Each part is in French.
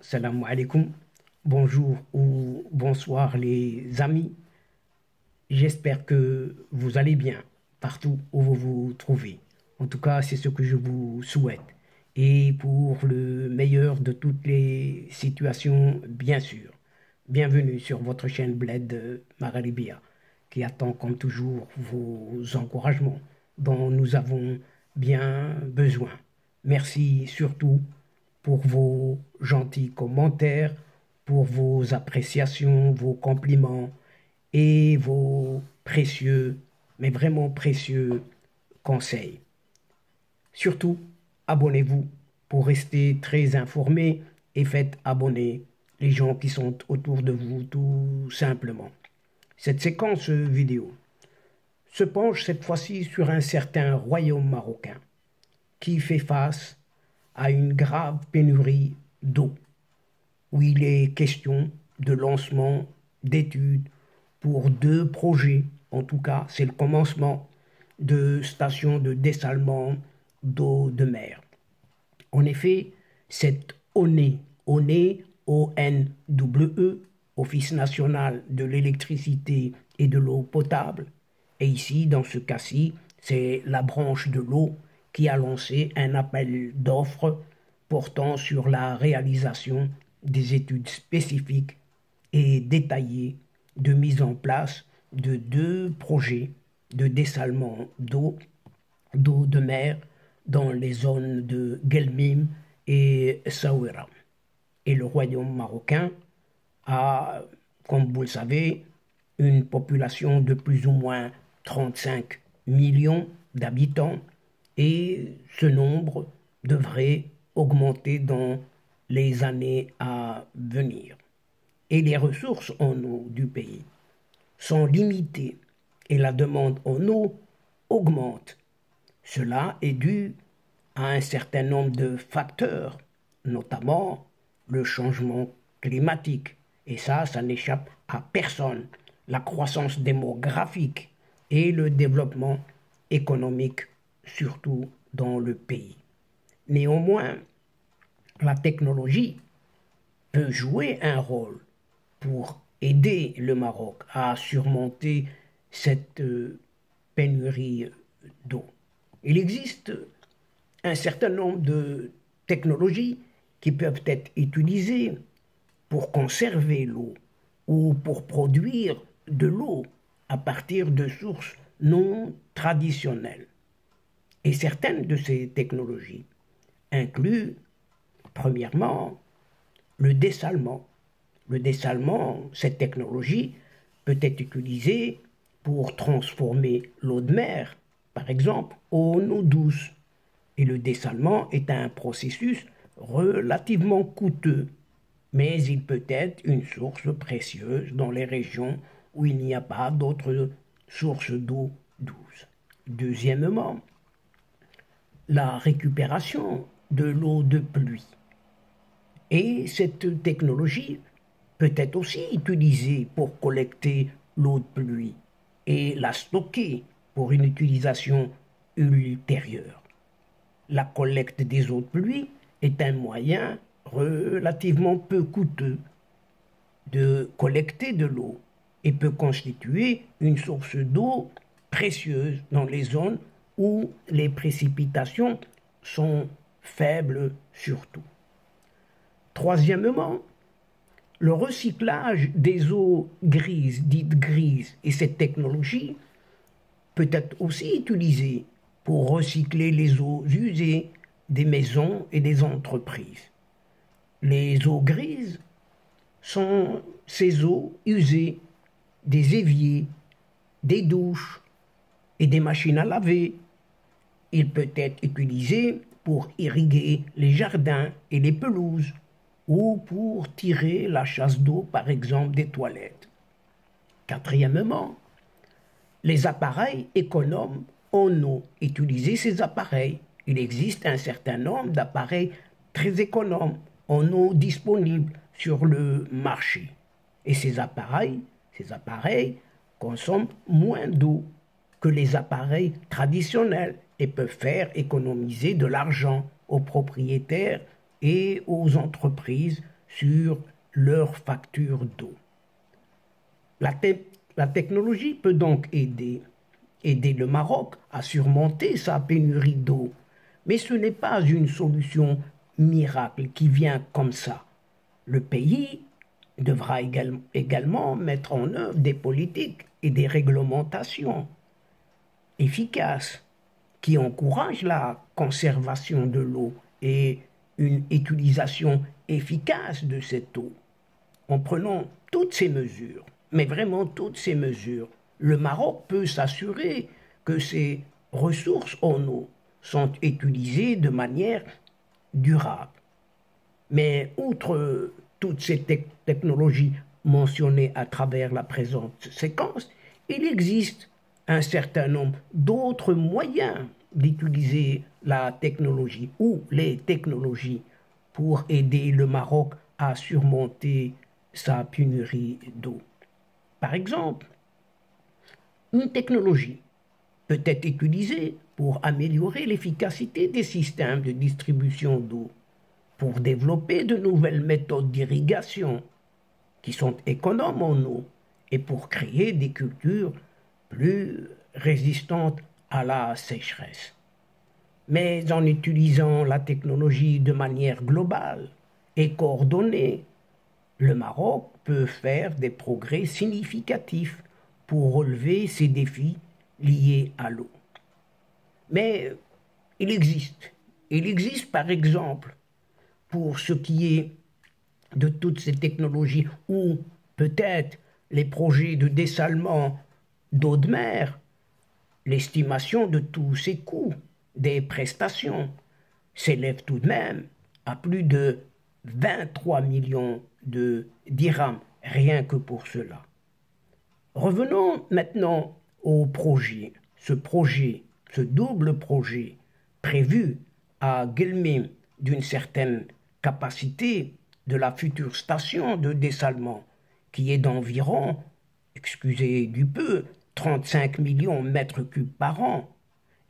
Salam alaikum. Bonjour ou bonsoir les amis. J'espère que vous allez bien partout où vous vous trouvez. En tout cas, c'est ce que je vous souhaite. Et pour le meilleur de toutes les situations, bien sûr. Bienvenue sur votre chaîne Bled Maralibia, qui attend comme toujours vos encouragements dont nous avons bien besoin. Merci surtout pour vos gentils commentaires, pour vos appréciations, vos compliments et vos précieux, mais vraiment précieux conseils. Surtout, abonnez-vous pour rester très informé et faites abonner les gens qui sont autour de vous tout simplement. Cette séquence vidéo se penche cette fois-ci sur un certain royaume marocain qui fait face à une grave pénurie d'eau, où il est question de lancement d'études pour deux projets, en tout cas c'est le commencement de stations de dessalement d'eau de mer. En effet, cette ONE, ONE, O-N-W-E, Office national de l'électricité et de l'eau potable, et ici, dans ce cas-ci, c'est la branche de l'eau qui a lancé un appel d'offres portant sur la réalisation des études spécifiques et détaillées de mise en place de deux projets de dessalement d'eau, d'eau de mer dans les zones de Gelmim et Saouira. Et le royaume marocain a, comme vous le savez, une population de plus ou moins 35 millions d'habitants et ce nombre devrait augmenter dans les années à venir. Et les ressources en eau du pays sont limitées et la demande en eau augmente. Cela est dû à un certain nombre de facteurs, notamment le changement climatique. Et ça, ça n'échappe à personne. La croissance démographique et le développement économique, surtout dans le pays. Néanmoins, la technologie peut jouer un rôle pour aider le Maroc à surmonter cette euh, pénurie d'eau. Il existe un certain nombre de technologies qui peuvent être utilisées pour conserver l'eau ou pour produire de l'eau à partir de sources non traditionnelles. Et certaines de ces technologies incluent, premièrement, le dessalement. Le dessalement, cette technologie, peut être utilisée pour transformer l'eau de mer, par exemple, en eau douce. Et le dessalement est un processus relativement coûteux, mais il peut être une source précieuse dans les régions où il n'y a pas d'autres sources d'eau douce. Deuxièmement, la récupération de l'eau de pluie. Et cette technologie peut être aussi utilisée pour collecter l'eau de pluie et la stocker pour une utilisation ultérieure. La collecte des eaux de pluie est un moyen relativement peu coûteux de collecter de l'eau et peut constituer une source d'eau précieuse dans les zones où les précipitations sont faibles surtout. Troisièmement, le recyclage des eaux grises, dites grises, et cette technologie peut être aussi utilisée pour recycler les eaux usées des maisons et des entreprises. Les eaux grises sont ces eaux usées des éviers, des douches et des machines à laver. Il peut être utilisé pour irriguer les jardins et les pelouses ou pour tirer la chasse d'eau, par exemple, des toilettes. Quatrièmement, les appareils économes en eau. Utiliser ces appareils. Il existe un certain nombre d'appareils très économes en eau disponibles sur le marché. Et ces appareils ces appareils consomment moins d'eau que les appareils traditionnels et peuvent faire économiser de l'argent aux propriétaires et aux entreprises sur leurs factures d'eau. La, technologie peut donc aider, aider le Maroc à surmonter sa pénurie d'eau, mais ce n'est pas une solution miracle qui vient comme ça. Le pays devra également mettre en œuvre des politiques et des réglementations efficaces qui encouragent la conservation de l'eau et une utilisation efficace de cette eau. En prenant toutes ces mesures, mais vraiment toutes ces mesures, le Maroc peut s'assurer que ses ressources en eau sont utilisées de manière durable. Mais outre toutes ces technologies mentionnées à travers la présente séquence, il existe un certain nombre d'autres moyens d'utiliser la technologie ou les technologies pour aider le Maroc à surmonter sa pénurie d'eau. Par exemple, une technologie peut être utilisée pour améliorer l'efficacité des systèmes de distribution d'eau, pour développer de nouvelles méthodes d'irrigation qui sont économes en eau et pour créer des cultures plus résistantes à la sécheresse. Mais en utilisant la technologie de manière globale et coordonnée, le Maroc peut faire des progrès significatifs pour relever ces défis liés à l'eau. Mais il existe, il existe par exemple, pour ce qui est de toutes ces technologies, ou peut-être les projets de dessalement d'eau de mer, l'estimation de tous ces coûts des prestations s'élève tout de même à plus de 23 millions de dirhams, rien que pour cela. Revenons maintenant au projet. Ce projet, ce double projet prévu à Guelmim d'une certaine capacité de la future station de dessalement, qui est d'environ, excusez du peu, 35 millions mètres cubes par an,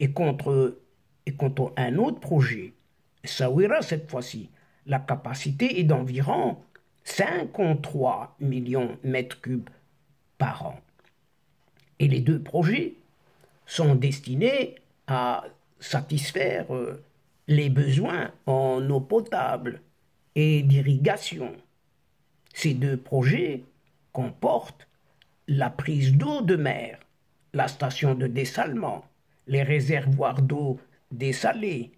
et contre, et contre un autre projet, Sawira cette fois-ci, la capacité est d'environ 53 millions de mètres cubes par an. Et les deux projets sont destinés à satisfaire euh, les besoins en eau potable et d'irrigation. Ces deux projets comportent la prise d'eau de mer, la station de dessalement, les réservoirs d'eau dessalée,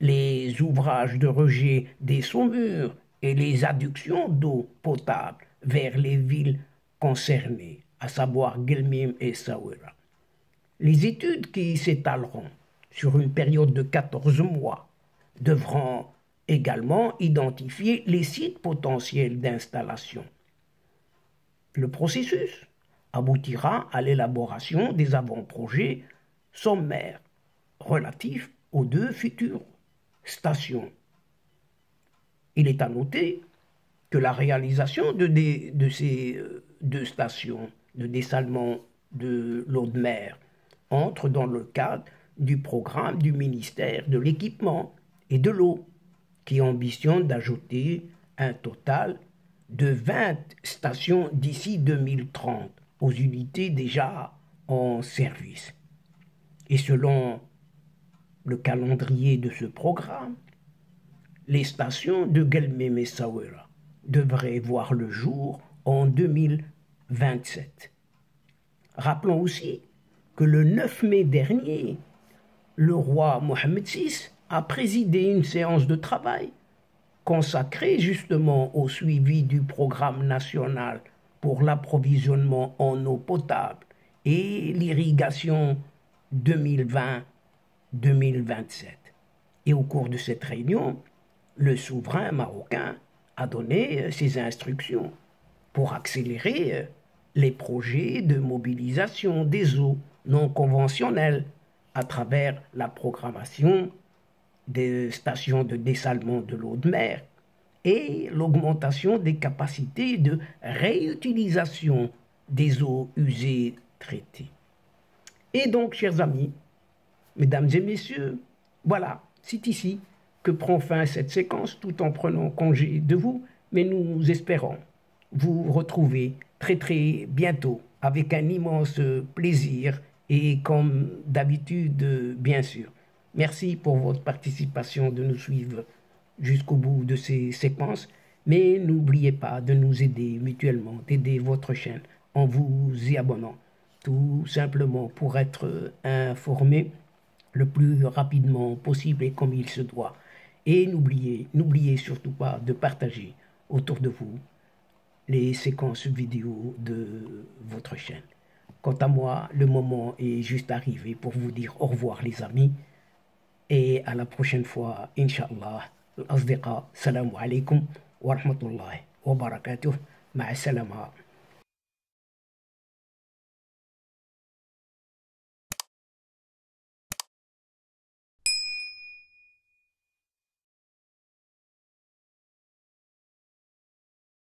les ouvrages de rejet des saumures et les adductions d'eau potable vers les villes concernées, à savoir Gelmim et Sawira. Les études qui s'étaleront sur une période de 14 mois devront également identifier les sites potentiels d'installation. Le processus aboutira à l'élaboration des avant-projets sommaires relatifs aux deux futures stations. Il est à noter que la réalisation de, ces euh, deux stations de dessalement de l'eau de mer entre dans le cadre du programme du ministère de l'équipement et de l'eau, qui ambitionne d'ajouter un total de 20 stations d'ici 2030 aux unités déjà en service. Et selon le calendrier de ce programme, les stations de Gelmem et Sawera devraient voir le jour en 2027. Rappelons aussi que le 9 mai dernier, le roi Mohamed VI a présidé une séance de travail consacrée justement au suivi du programme national pour l'approvisionnement en eau potable et l'irrigation 2020 2027. Et au cours de cette réunion, le souverain marocain a donné euh, ses instructions pour accélérer euh, les projets de mobilisation des eaux non conventionnelles à travers la programmation des stations de dessalement de l'eau de mer et l'augmentation des capacités de réutilisation des eaux usées traitées. Et donc, chers amis, Mesdames et messieurs, voilà, c'est ici que prend fin cette séquence tout en prenant congé de vous, mais nous espérons vous retrouver très très bientôt avec un immense plaisir et comme d'habitude, bien sûr. Merci pour votre participation de nous suivre jusqu'au bout de ces séquences, mais n'oubliez pas de nous aider mutuellement, d'aider votre chaîne en vous y abonnant, tout simplement pour être informé le plus rapidement possible et comme il se doit. Et n'oubliez, n'oubliez surtout pas de partager autour de vous les séquences vidéo de votre chaîne. Quant à moi, le moment est juste arrivé pour vous dire au revoir les amis et à la prochaine fois, Inch'Allah. الأصدقاء. السلام عليكم ورحمة الله وبركاته. مع السلامة.